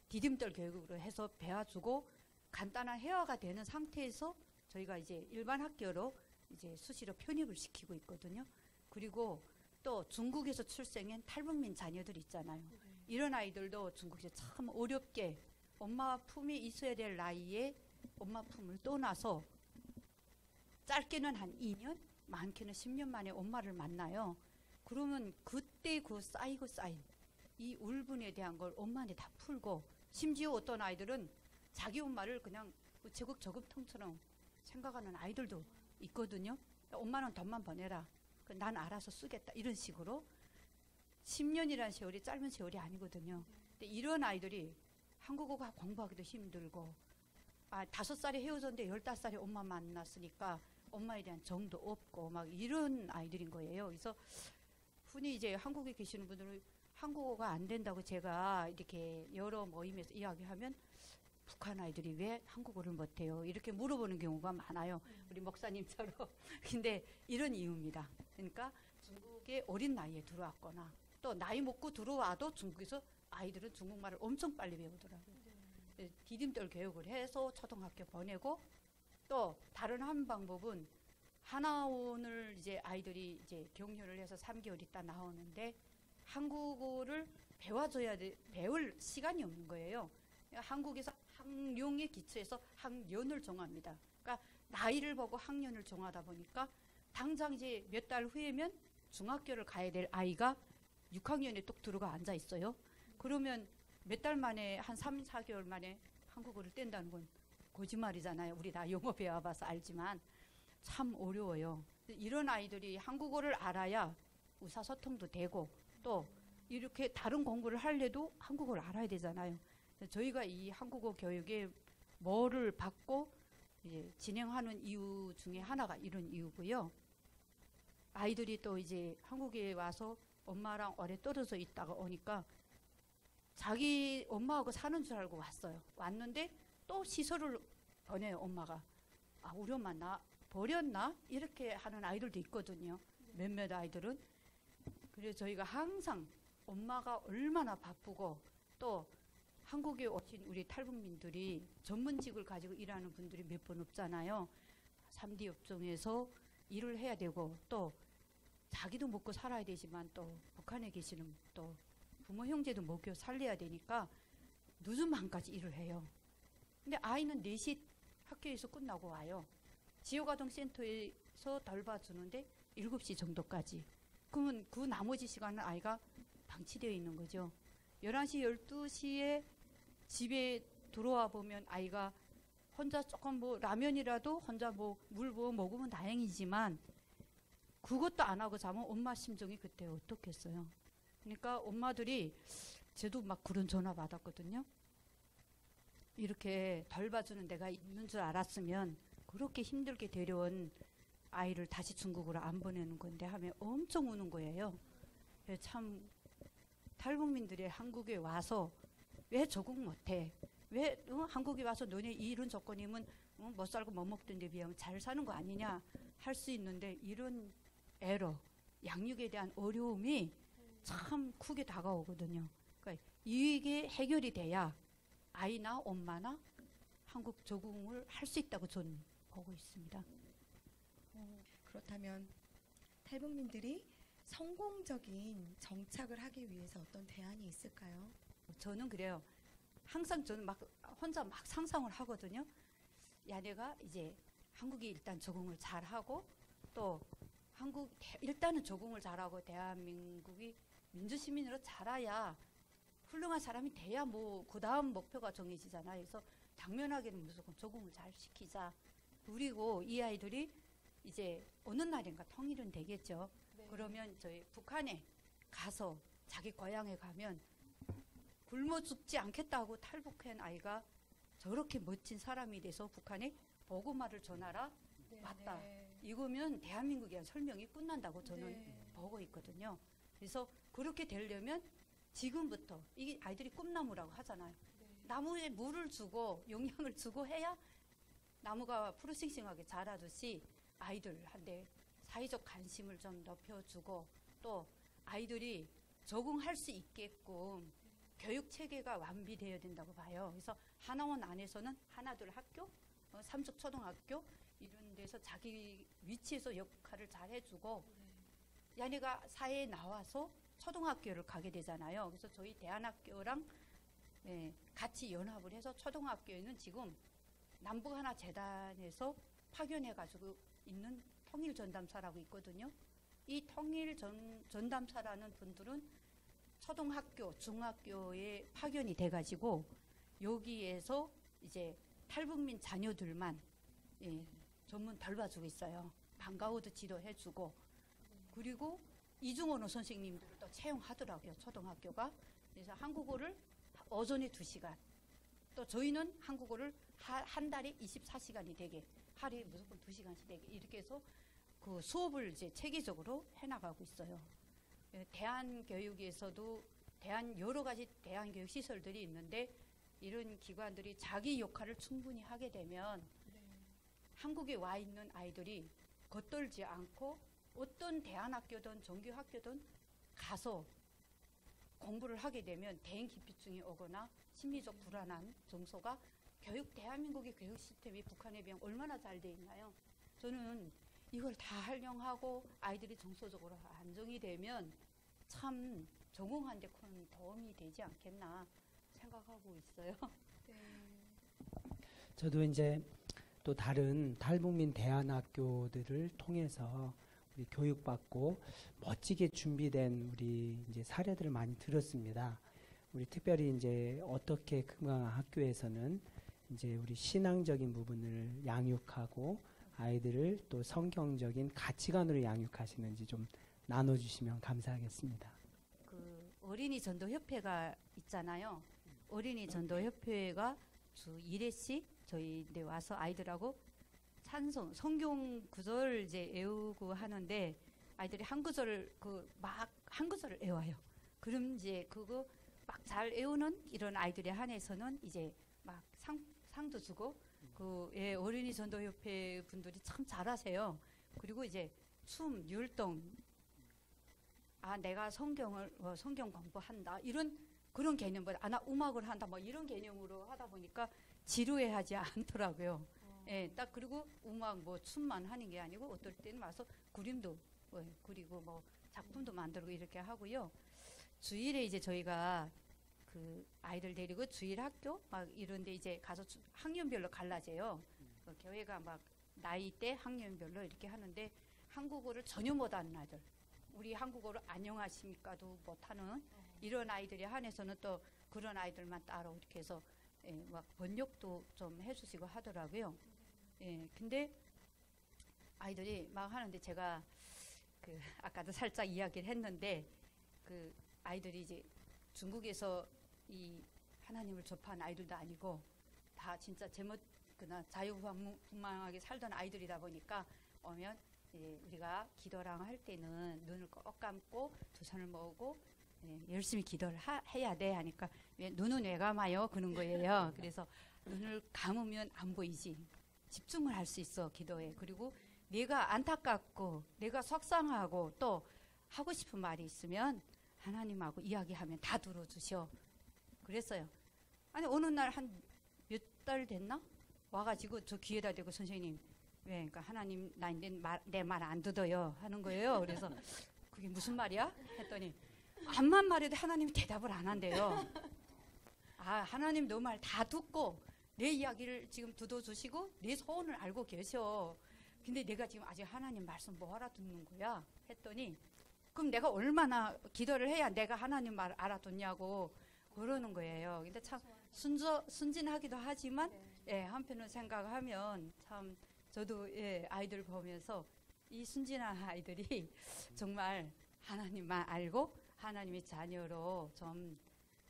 디딤돌 교육으로 해서 배워주고 간단한 회화가 되는 상태에서 저희가 이제 일반 학교로 이제 수시로 편입을 시키고 있거든요. 그리고 또 중국에서 출생한 탈북민 자녀들 있잖아요. 이런 아이들도 중국에서 참 어렵게 엄마 품이 있어야 될 나이에 엄마 품을 떠나서 짧게는 한 2년, 많게는 10년 만에 엄마를 만나요. 그러면 그때 그 쌓이고 쌓인 이 울분에 대한 걸 엄마한테 다 풀고 심지어 어떤 아이들은 자기 엄마를 그냥 그 제국 저금통처럼 생각하는 아이들도 있거든요. 엄마는 돈만 보내라. 그난 알아서 쓰겠다. 이런 식으로 10년이라는 세월이 짧은 세월이 아니거든요. 근데 이런 아이들이 한국어가 공부하기도 힘들고 아, 다섯 살에 헤어졌는데 열다섯 살에 엄마 만났으니까 엄마에 대한 정도 없고 막 이런 아이들인 거예요. 그래서 흔히 이제 한국에 계시는 분들은 한국어가 안 된다고 제가 이렇게 여러 모임에서 이야기하면 북한 아이들이 왜 한국어를 못해요? 이렇게 물어보는 경우가 많아요. 우리 목사님처럼. (laughs) 근데 이런 이유입니다. 그러니까 중국에 어린 나이에 들어왔거나 또 나이 먹고 들어와도 중국에서 아이들은 중국말을 엄청 빨리 배우더라고요. 네, 디딤돌 교육을 해서 초등학교 보내고 또 다른 한 방법은 하나원을 이제 아이들이 이제 경료를 해서 3개월 있다 나오는데 한국어를 배워줘야 돼, 배울 시간이 없는 거예요. 한국에서 학령에 기초해서 학년을 정합니다. 그러니까 나이를 보고 학년을 정하다 보니까 당장 이제 몇 달 후에면 중학교를 가야 될 아이가 6학년에 뚝 들어가 앉아 있어요. 그러면 몇 달 만에 한 3, 4개월 만에 한국어를 뗀다는 건 거짓말이잖아요. 우리 다 영어 배워봐서 알지만 참 어려워요. 이런 아이들이 한국어를 알아야 의사소통도 되고 또 이렇게 다른 공부를 할래도 한국어를 알아야 되잖아요. 그래서 저희가 이 한국어 교육에 뭐를 받고 이제 진행하는 이유 중에 하나가 이런 이유고요. 아이들이 또 이제 한국에 와서 엄마랑 오래 떨어져 있다가 오니까 자기 엄마하고 사는 줄 알고 왔어요. 왔는데 또 시설을 보내요, 엄마가. 아, 우리 엄마 나 버렸나? 이렇게 하는 아이들도 있거든요. 몇몇 아이들은. 그래서 저희가 항상 엄마가 얼마나 바쁘고 또 한국에 오신 우리 탈북민들이 전문직을 가지고 일하는 분들이 몇 번 없잖아요. 3D 업종에서 일을 해야 되고 또 자기도 먹고 살아야 되지만 또 북한에 계시는 또 부모 형제도 먹여 살려야 되니까 늦은 밤까지 일을 해요. 근데 아이는 4시 학교에서 끝나고 와요. 지역아동센터에서 덜 봐주는데 7시 정도까지. 그러면 그 나머지 시간은 아이가 방치되어 있는 거죠. 11시, 12시에 집에 들어와 보면 아이가 혼자 조금 뭐 라면이라도 혼자 뭐 물 부어 먹으면 다행이지만 그것도 안 하고 자면 엄마 심정이 그때 어떻겠어요. 그러니까 엄마들이 저도 막 그런 전화 받았거든요. 이렇게 덜 봐주는 데가 있는 줄 알았으면 그렇게 힘들게 데려온 아이를 다시 중국으로 안 보내는 건데 하면 엄청 우는 거예요. 그래서 참 탈북민들이 한국에 와서 왜 적응 못해? 왜 어? 한국에 와서 너네 이런 조건이면 어? 못 살고 못 먹던데 비하면 잘 사는 거 아니냐 할 수 있는데 이런 에러, 양육에 대한 어려움이 참 크게 다가오거든요. 그러니까 이게 해결이 돼야 아이나 엄마나 한국 적응을 할 수 있다고 저는 보고 있습니다. 그렇다면 탈북민들이 성공적인 정착을 하기 위해서 어떤 대안이 있을까요? 저는 그래요. 항상 저는 막 혼자 막 상상을 하거든요. 야 내가 이제 한국이 일단 적응을 잘하고 또 한국 대- 일단은 적응을 잘하고 대한민국이 민주시민으로 자라야 훌륭한 사람이 돼야 뭐 그 다음 목표가 정해지잖아요. 그래서 당면하게는 무조건 적응을 잘 시키자. 그리고 이 아이들이 이제 어느 날인가 통일은 되겠죠. 그러면 저희 북한에 가서 자기 고향에 가면 굶어 죽지 않겠다고 탈북한 아이가 저렇게 멋진 사람이 돼서 북한에 보고말을 전하라 맞다. 이거면 대한민국이란 설명이 끝난다고 저는 보고 있거든요. 그래서 그렇게 되려면 지금부터 이게 아이들이 꿈나무라고 하잖아요. 나무에 물을 주고 영양을 주고 해야 나무가 푸르싱싱하게 자라듯이 아이들한테 사회적 관심을 좀 높여주고 또 아이들이 적응할 수 있게끔 교육 체계가 완비되어야 된다고 봐요. 그래서 하나원 안에서는 하나둘 학교, 어, 삼척 초등학교 이런 데서 자기 위치에서 역할을 잘 해주고 야네가 사회에 나와서 초등학교를 가게 되잖아요. 그래서 저희 대안학교랑 예, 같이 연합을 해서 초등학교에는 지금 남북 하나 재단에서 파견해 가지고 있는 통일 전담사라고 있거든요. 이 통일 전, 전담사라는 분들은 초등학교, 중학교에 파견이 돼 가지고 여기에서 이제 탈북민 자녀들만 예, 전문 돌봐주고 있어요. 방과후도 지도해주고 그리고 이중언어 선생님들을 또 채용하더라고요. 초등학교가 그래서 한국어를 오전에 2시간 또 저희는 한국어를 하- 한 달에 24시간이 되게 하루에 무조건 2시간씩 되게 이렇게 해서 그 수업을 이제 체계적으로 해나가고 있어요. 예, 대한교육에서도 대한 여러 가지 대한교육 시설들이 있는데 이런 기관들이 자기 역할을 충분히 하게 되면 한국에 와 있는 아이들이 겉돌지 않고 어떤 대안학교든 정규학교든 가서 공부를 하게 되면 대인 기피증이 오거나 심리적 불안한 정서가 교육 대한민국의 교육 시스템이 북한에 비하면 얼마나 잘 돼 있나요? 저는 이걸 다 활용하고 아이들이 정서적으로 안정이 되면 참 적응하는 데 큰 도움이 되지 않겠나 생각하고 있어요. (laughs) 저도 이제 또 다른 탈북민 대안학교들을 통해서 우리 교육받고 멋지게 준비된 우리 이제 사례들을 많이 들었습니다. 우리 특별히 이제 어떻게 금강 학교에서는 이제 우리 신앙적인 부분을 양육하고 아이들을 또 성경적인 가치관으로 양육하시는지 좀 나눠주시면 감사하겠습니다. 그 어린이 전도 협회가 있잖아요. 어린이 전도 협회가 주 1회씩 저희 네 와서 아이들하고 찬송 성경 구절 이제 외우고 하는데 아이들이 한 구절을 그 막 한 구절을 외워요. 그럼 이제 그거 막 잘 외우는 이런 아이들에 한해서는 이제 막 상 상도 주고 그 예, 어린이 전도 협회 분들이 참 잘하세요. 그리고 이제 춤, 율동 아 내가 성경을 어, 성경 공부한다 이런 그런 개념보다 아나 음악을 한다 뭐 이런 개념으로 하다 보니까 지루해하지 (laughs) 않더라고요. 예, 딱 그리고 음악 뭐 춤만 하는 게 아니고 어떨 때는 와서 그림도 예, 그리고 뭐 작품도 만들고 이렇게 하고요. 주일에 이제 저희가 그 아이들 데리고 주일 학교 막 이런데 이제 가서 주- 학년별로 갈라져요. 그 교회가 막 나이 대 학년별로 이렇게 하는데 한국어를 전혀 못하는 아이들, 우리 한국어를 안녕하십니까도 못하는 이런 아이들이 한해서는 또 그런 아이들만 따로 이렇게 해서 예, 막 번역도 좀 해주시고 하더라고요. 예, 근데 아이들이 막 하는데 제가 그 아까도 살짝 이야기를 했는데 그 아이들이 이제 중국에서 이 하나님을 접한 아이들도 아니고 다 진짜 제멋 그나 자유분방하게 살던 아이들이다 보니까 오면 예, 우리가 기도랑 할 때는 눈을 꼭 감고 두 손을 모으고 예, 열심히 기도를 하, 해야 돼 하니까 왜 눈은 왜 감아요 그런 거예요. (laughs) 그래서 눈을 감으면 안 보이지 집중을 할 수 있어 기도에 그리고 내가 안타깝고 내가 속상하고 또 하고 싶은 말이 있으면 하나님하고 이야기하면 다 들어주셔. 그랬어요. 아니 어느 날 한 몇 달 됐나 와가지고 저 귀에다 대고 선생님 왜 그러니까 하나님 나내 말 안 듣어요 하는 거예요. 그래서 그게 무슨 말이야? 했더니 암만 말해도 하나님이 대답을 안 한대요. 아 하나님 너 말 다 듣고 내 이야기를 지금 듣어주시고 내 소원을 알고 계셔. 근데 내가 지금 아직 하나님 말씀 뭐 알아듣는 거야? 했더니 그럼 내가 얼마나 기도를 해야 내가 하나님 말 알아듣냐고 그러는 거예요. 근데 참 순저 순진하기도 하지만 예, 한편으로 생각하면 참 저도 예, 아이들 보면서 이 순진한 아이들이 (laughs) 정말 하나님만 알고 하나님의 자녀로 좀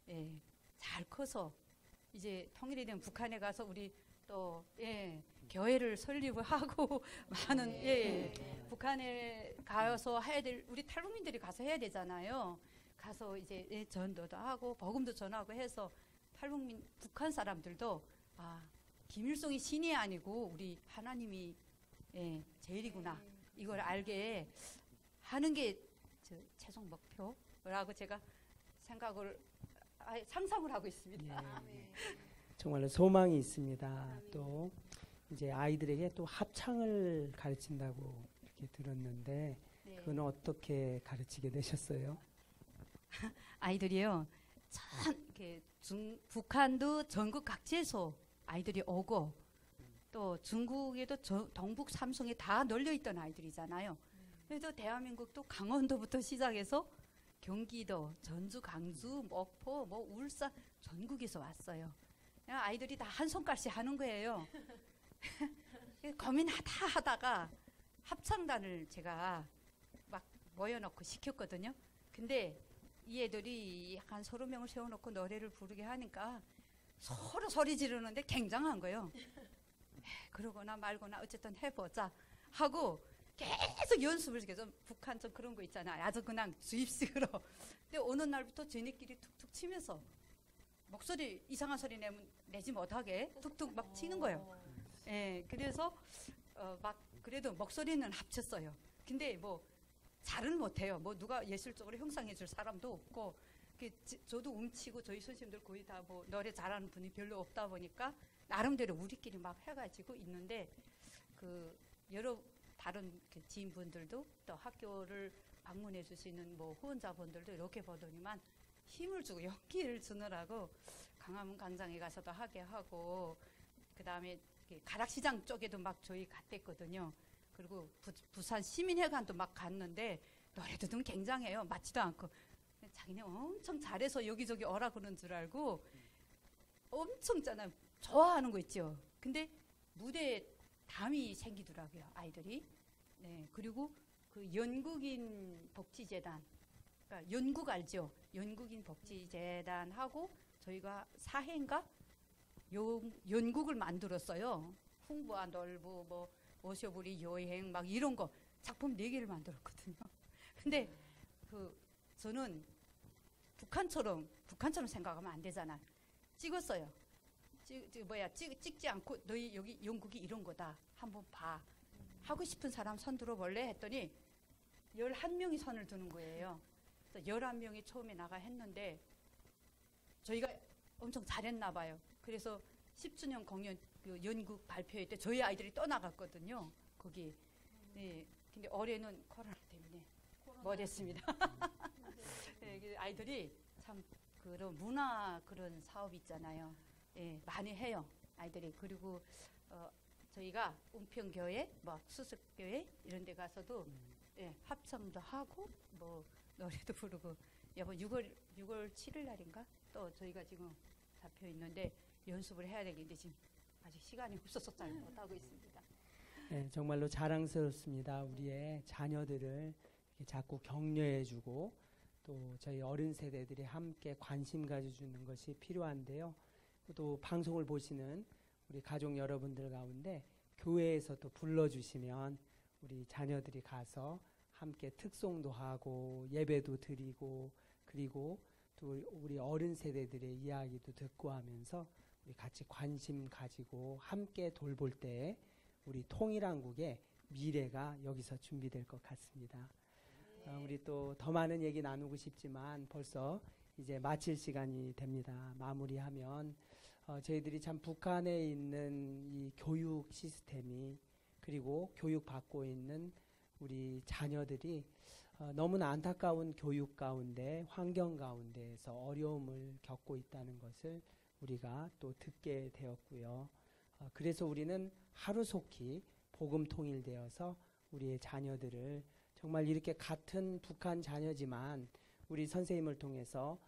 예, 잘 커서 이제 통일이 된 북한에 가서 우리 또 예, 교회를 설립하고 (laughs) 많은 예, 북한에 가서 해야 될 우리 탈북민들이 가서 해야 되잖아요. 가서 이제 예, 전도도 하고 복음도 전하고 해서 탈북민 북한 사람들도 아 김일성이 신이 아니고 우리 하나님이 예, 제일이구나 이걸 알게 하는 게저 최종 목표라고 제가 생각을 아, 상상을 하고 있습니다. 예, 정말로 소망이 있습니다. 또 이제 아이들에게 또 합창을 가르친다고 이렇게 들었는데 네. 그건 어떻게 가르치게 되셨어요? 아이들이요. 전 이렇게 중 북한도 전국 각지에서 아이들이 오고 또 중국에도 저, 동북 삼성에 다 널려 있던 아이들이잖아요. 그래도 대한민국도 강원도부터 시작해서 경기도, 전주, 강주, 목포, 뭐 울산 전국에서 왔어요. 아이들이 다 한 손가락씩 하는 거예요. (laughs) 고민하다 하다가 합창단을 제가 막 모여놓고 시켰거든요. 근데 이 애들이 한 서너 명을 세워놓고 노래를 부르게 하니까 서로 소리 지르는데 굉장한 거예요. 그러거나 말거나 어쨌든 해보자 하고 계속 연습을 계속 북한 좀 그런 거 있잖아요. 아주 그냥 주입식으로. 근데 어느 날부터 쟤네끼리 툭툭 치면서 목소리 이상한 소리 내면 내지 못하게 툭툭 막 치는 거예요. 예, 그래서 어, 막 그래도 목소리는 합쳤어요. 근데 뭐 잘은 못해요. 뭐 누가 예술적으로 형상해 줄 사람도 없고 그 지- 저도 움치고 저희 선생님들 거의 다 뭐 노래 잘하는 분이 별로 없다 보니까 나름대로 우리끼리 막 해가지고 있는데 그 여러 다른 그 지인분들도 또 학교를 방문해 주시는 뭐 후원자분들도 이렇게 보더니만 힘을 주고 용기를 주느라고 강화문 광장에 가서도 하게 하고 그 다음에 가락시장 쪽에도 막 저희 갔댔거든요. 그리고 부, 산 시민회관도 막 갔는데 노래도 좀 굉장해요. 맞지도 않고 자기네 엄청 잘해서 여기저기 오라 그런 줄 알고 엄청 잖아 좋아하는 거 있죠. 근데 무대에 담이 생기더라고요 아이들이. 네 그리고 그 연국인 복지재단, 그러니까 연국 알죠? 연국인 복지재단하고 저희가 사회인가 연, 연국을 만들었어요. 홍보와 놀부 뭐 오셔부리 여행 막 이런 거 작품 네 개를 만들었거든요. (laughs) 근데 그 저는 북한처럼 북한처럼 생각하면 안 되잖아. 찍었어요. 찍, 찍 뭐야 찍, 찍지 않고 너희 여기 영국이 이런 거다. 한번 봐. 하고 싶은 사람 손 들어볼래 했더니 11명이 손을 드는 거예요. 그래서 11명이 처음에 나가 했는데 저희가 엄청 잘했나 봐요. 그래서 10주년 공연 그 연극 발표회 때 저희 아이들이 떠나갔거든요. 거기. 네. 근데 올해는 코로나 때문에 못했습니다. 아이들이 참 그런 문화 그런 사업 있잖아요. 예, 많이 해요. 아이들이 그리고 어, 저희가 은평교회, 뭐 수석교회 이런 데 가서도 예, 합성도 하고 뭐 노래도 부르고 여보 6월 6월 7일 날인가 또 저희가 지금 잡혀 있는데 연습을 해야 되겠는데 지금 아직 시간이 없어서 잘 못하고 있습니다. 네, 정말로 자랑스럽습니다. 우리의 자녀들을 자꾸 격려해주고 또 저희 어른 세대들이 함께 관심 가져주는 것이 필요한데요. 또 방송을 보시는 우리 가족 여러분들 가운데 교회에서 또 불러주시면 우리 자녀들이 가서 함께 특송도 하고 예배도 드리고 그리고 또 우리 어른 세대들의 이야기도 듣고 하면서 우리 같이 관심 가지고 함께 돌볼 때 우리 통일한국의 미래가 여기서 준비될 것 같습니다. 어, 우리 또 더 많은 얘기 나누고 싶지만 벌써 이제 마칠 시간이 됩니다. 마무리하면 어, 저희들이 참 북한에 있는 이 교육 시스템이 그리고 교육 받고 있는 우리 자녀들이 어, 너무나 안타까운 교육 가운데 환경 가운데에서 어려움을 겪고 있다는 것을 우리가 또 듣게 되었고요. 어, 그래서 우리는 하루속히 복음 통일되어서 우리의 자녀들을 정말 이렇게 같은 북한 자녀지만 우리 선생님을 통해서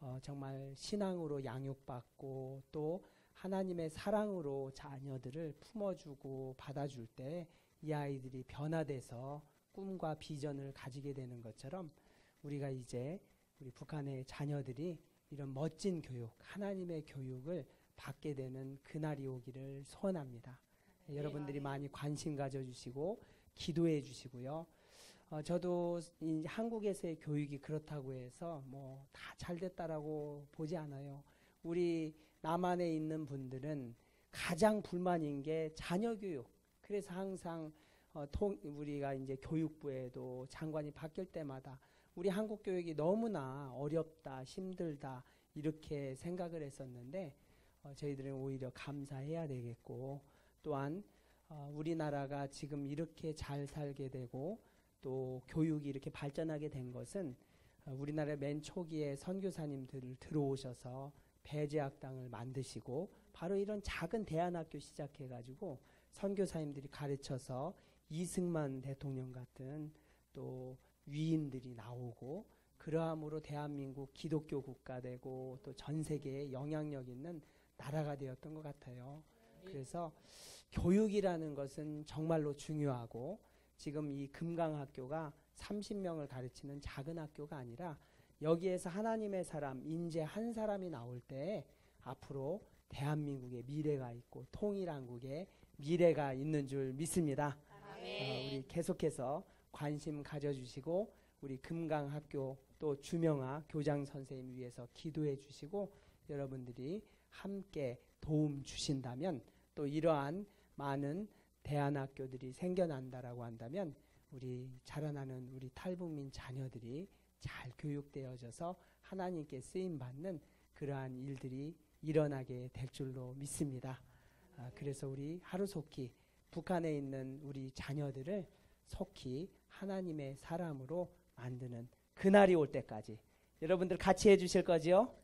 어, 정말 신앙으로 양육받고 또 하나님의 사랑으로 자녀들을 품어주고 받아줄 때 이 아이들이 변화돼서 꿈과 비전을 가지게 되는 것처럼 우리가 이제 우리 북한의 자녀들이 이런 멋진 교육, 하나님의 교육을 받게 되는 그날이 오기를 소원합니다. 여러분들이 많이 관심 가져주시고 기도해 주시고요. 어, 저도 이 한국에서의 교육이 그렇다고 해서 뭐 다 잘 됐다라고 보지 않아요. 우리 남한에 있는 분들은 가장 불만인 게 자녀 교육. 그래서 항상 어, 통, 우리가 이제 교육부에도 장관이 바뀔 때마다 우리 한국 교육이 너무나 어렵다, 힘들다 이렇게 생각을 했었는데 어, 저희들은 오히려 감사해야 되겠고 또한 어, 우리나라가 지금 이렇게 잘 살게 되고 또 교육이 이렇게 발전하게 된 것은 어, 우리나라 맨 초기에 선교사님들 들어오셔서 배제학당을 만드시고 바로 이런 작은 대안학교 시작해 가지고 선교사님들이 가르쳐서 이승만 대통령 같은 또 위인들이 나오고 그러함으로 대한민국 기독교 국가 되고 또 전 세계에 영향력 있는 나라가 되었던 것 같아요. 그래서 교육이라는 것은 정말로 중요하고 지금 이 금강학교가 30명을 가르치는 작은 학교가 아니라 여기에서 하나님의 사람, 인재 한 사람이 나올 때 앞으로 대한민국의 미래가 있고 통일한국의 미래가 있는 줄 믿습니다. 어, 우리 계속해서 관심 가져주시고 우리 금강학교 또 주명아 교장 선생님 위해서 기도해 주시고 여러분들이 함께 도움 주신다면 또 이러한 많은 대안 학교들이 생겨난다라고 한다면 우리 자라나는 우리 탈북민 자녀들이 잘 교육되어져서 하나님께 쓰임 받는 그러한 일들이 일어나게 될 줄로 믿습니다. 아, 그래서 우리 하루속히 북한에 있는 우리 자녀들을 속히 하나님의 사람으로 만드는 그날이 올 때까지 여러분들 같이 해주실 거지요?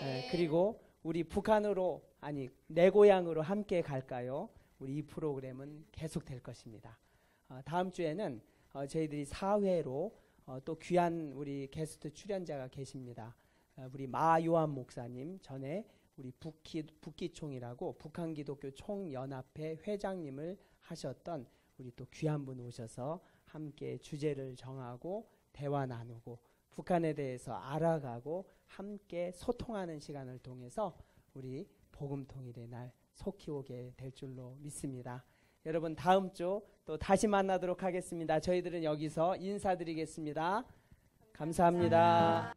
네, 그리고 우리 북한으로 아니 내 고향으로 함께 갈까요? 우리 이 프로그램은 계속 될 것입니다. 어, 다음 주에는 어, 저희들이 사회로 어, 또 귀한 우리 게스트 출연자가 계십니다. 어, 우리 마요한 목사님 전에 우리 북기, 북기총이라고 북한기독교 총연합회 회장님을 하셨던 우리 또 귀한 분 오셔서 함께 주제를 정하고 대화 나누고 북한에 대해서 알아가고 함께 소통하는 시간을 통해서 우리 복음 통일의 날 속히 오게 될 줄로 믿습니다. 여러분 다음 주 또 다시 만나도록 하겠습니다. 저희들은 여기서 인사드리겠습니다 감사합니다.